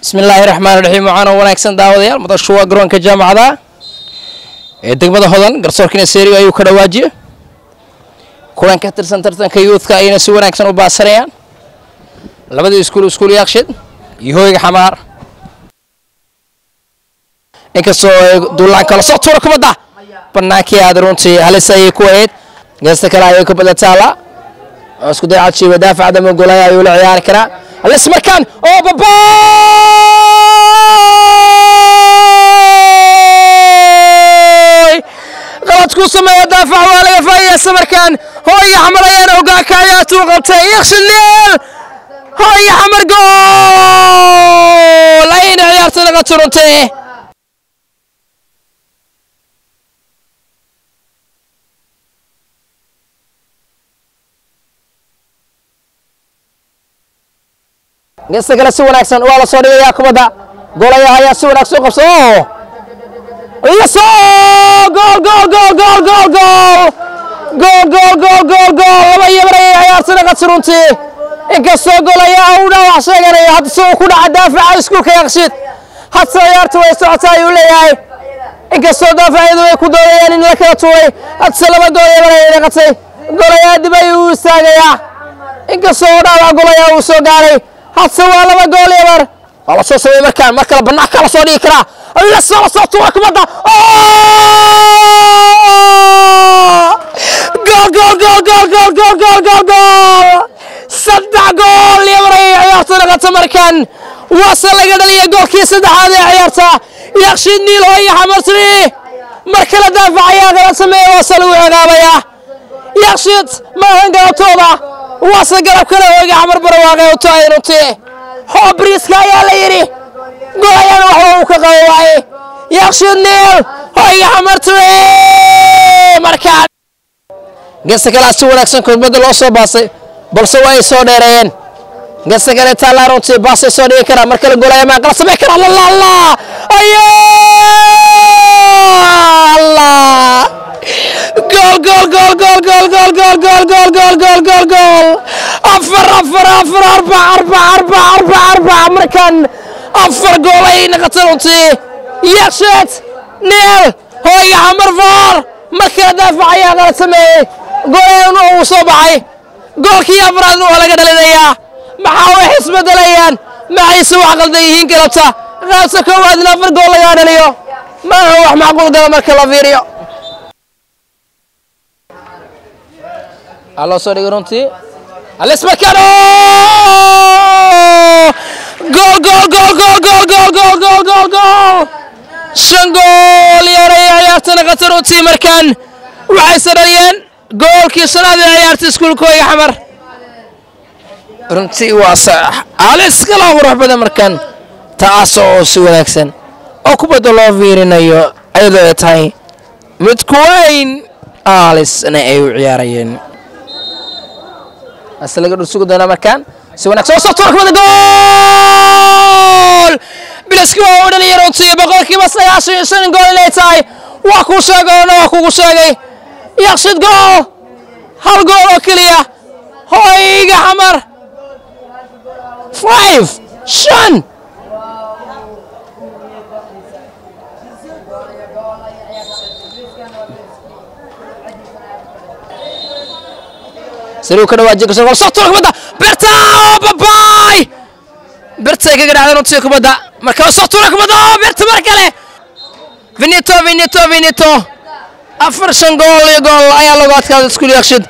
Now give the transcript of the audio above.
bismi illaahi raxmaan raxiim waxaana wanaagsan daawadayaal madashu waa garoonka jaamacada. Ee degmada hodan garsoorkiina seeriyo ayuu ka dhawaajiye kulan ka tirsan tartanka yuudka ayayna si wanaagsan u baasanayaan labadii iskuul iskuul yaaqshid iyo hooyga xamaar. Inkastoo ay duulaan kala soo tuura kubadda banaankii aad runtii halis ayay ku ahayd. Geesta kale ayay kubadda taala isku day cadshiiba daafaca dama golaya ayuu la ciyaari karaa halis markaan oo babaay qalad ku sameeya daafac waa laga faa'idaysta markaan hooyga xamar ayaana hogaanka ayaa tuu qabtay. Ikshineel hooyga xamar gool! Ayayna ciyaarta naga turuntay geesta kale si wanaagsan waa la soo dhigayaa kubadda. Goolayaha ayaa si wanaagsan u qabsa oo iyaso gool gool gool gool gool gool! Gool gool gool gool gool! Laba iyo mar ayay ciyaarta naga turuntii inkastoo goolayaha uu dhaawac sheeganayo haddase uu ku dhaca daafaca iskuulka yaqshid hadse ciyaarta way socotaa ayuu leeyahay. Inkastoo daafacyadu ay ku doonayaan in la kala tuuray haddase laba gool iyo mar ayay naqatay goolayaha dib ayuu u istaagayaa. Inkastoo dhaawac goolayaha uu soo gaaray hadse waa laba gool iyo mar waa la soo sameeyey markaan mar kale bannaanka la soo dhigi karaa. Lasoo la soo tuura kubadda. Gool gool gool gool gool gool gool gool gool! Saddex gool iyo mar ayay ciyaarta dhaqata markaan waase laga dhaliya goolkii saddexaad ee ciyaarta. Yaqshid niil hooya xamartri mar kale daafac ayaa kala sameeya waase lagu ciqaabayaa yaqshid maahan galabtooda waase garab kale hooyga xamar barwaaqe u tahay runtii hoobriiska ayaa la yidhi. Golayana waxba uu ka qabo waaye. Yaqshid niil hooyga xamartri markaan geesta kale si wanaagsan kubadda loo soo baasay balse waa ay soo dheereeyeen geesta kale taallaa runtii baasay soo dhigi karaa mar kale golaya maa qala samey karaa allah allah gool gool gool gool gool gool gool gool afar afar afar arbac arbac arbac arbac arbac markan afar gool ayay naqatay runtii yaqsheed neel hooyga xamar foor mar kale daafac ayaa qala sameeyey goolayana uu soo baxay. Goolkii afraadna waa laga dhalinayaa. Maxaa way xisbedelayaan maxayse wax qaldan yihiin galabta? Qaabta koowaadna afar gool lagaa dhaliyo maaha wax macquul gala marka la fiiriyo loo soo dhigay runtii alismakano gool gool gool gool gool gool gool gool gool gool shan gool yaray ciyaarta naqata runtii markaan waxayse dhaliyeen goolkii shanaad ee ciyaarta iskuulka xamar. Runtii waa sax alis kala qurux badan markaan taas oo si wanaagsan oo kubadda loo fiirinayo ayadoo ay tahay mid kuweyn alisna ay u ciyaarayeen ase laga dhursugi doonaa markaan si wanaagsan oo kubadda gool bilaski waa u dhaliya runtii boqolkiiba sagaashan iyo shan gool inay tahay waa kuu sheegay oona waa kugu sheegay yaqshid gool hal gool oo keliya hooyga xamar five shan sariu ka dhawaajiye gasho gol soo tuura kubadda berta oo babaay bertay kaga dhacday runtii kubadda marka soo tuura kubadda oo berta mar kale vinito vinito vinito afar shan gool iyo gool ayaa lagu adkaaday iskuul yaqshid